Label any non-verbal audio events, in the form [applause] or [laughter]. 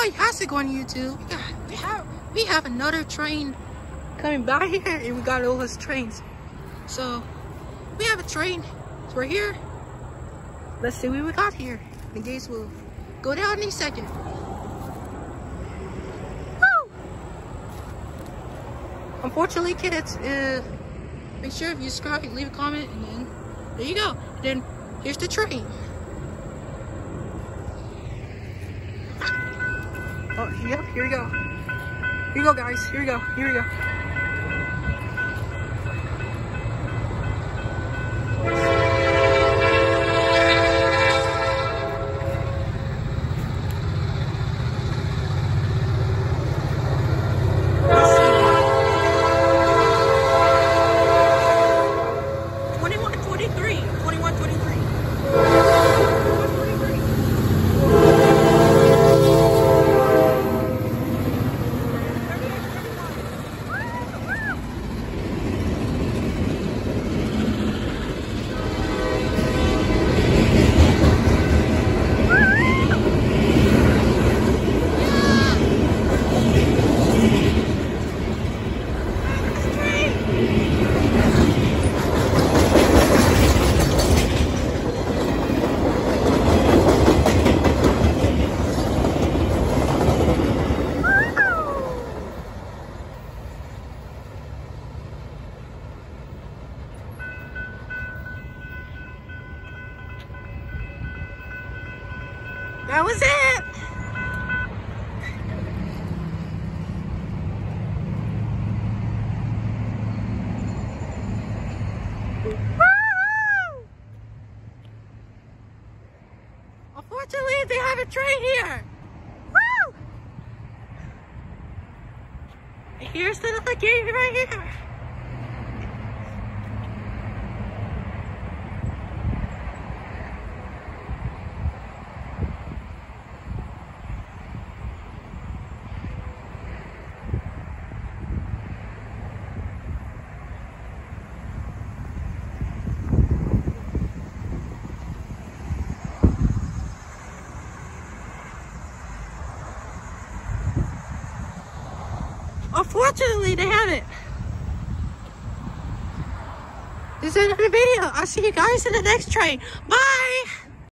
Oh, it has to go on YouTube. We, got, we have we have another train coming by [laughs] here, and we got all those trains. So we have a train. So we're here. Let's see what we got here. The gates will go down in a second. Woo! Unfortunately, kids, uh, make sure if you subscribe, leave a comment, and then there you go. And then here's the train. Oh, yep, here we go. Here we go, guys. Here we go. Here we go. That was it. Unfortunately, they have a train here. Woo! Here's the gate right here. Unfortunately, they haven't. This is another video. I'll see you guys in the next train. Bye!